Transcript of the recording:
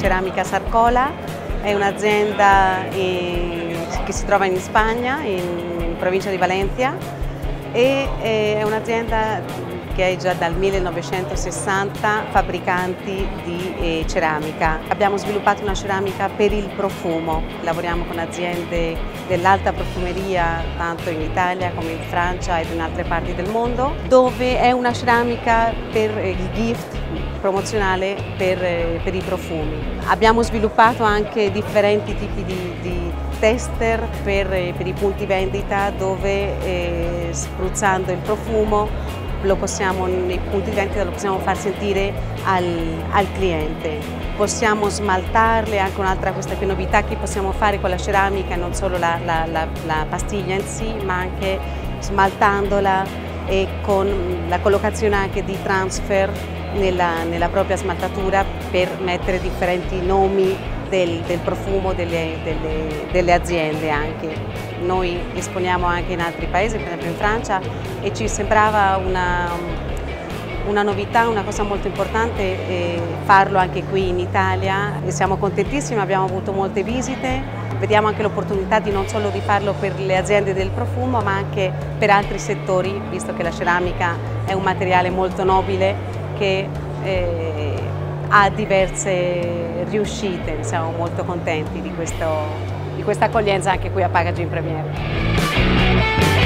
Ceramica Sarcola, è un'azienda che si trova in Spagna, in, in provincia di Valencia. E è un'azienda che è già dal 1960 fabbricanti di eh, ceramica. Abbiamo sviluppato una ceramica per il profumo, lavoriamo con aziende dell'alta profumeria tanto in Italia come in Francia ed in altre parti del mondo, dove è una ceramica per il gift promozionale per, eh, per i profumi. Abbiamo sviluppato anche differenti tipi di, di tester per, eh, per, i punti vendita dove eh, spruzzando il profumo lo possiamo, nei punti di vendita lo possiamo far sentire al, al cliente. Possiamo smaltarle, anche un'altra questa qui novità che possiamo fare con la ceramica, non solo la, la, la, la pastiglia in sì, ma anche smaltandola e con la collocazione anche di transfer nella, nella propria smaltatura per mettere differenti nomi del, del profumo delle, delle, delle, aziende anche. Noi esponiamo anche in altri paesi, per esempio in Francia, e ci sembrava una, una novità, una cosa molto importante eh, farlo anche qui in Italia e siamo contentissimi, abbiamo avuto molte visite, vediamo anche l'opportunità di non solo di farlo per le aziende del profumo ma anche per altri settori, visto che la ceramica è un materiale molto nobile che eh, ha diverse riuscite, siamo molto contenti di, questo, di questa accoglienza anche qui a Packaging Premier.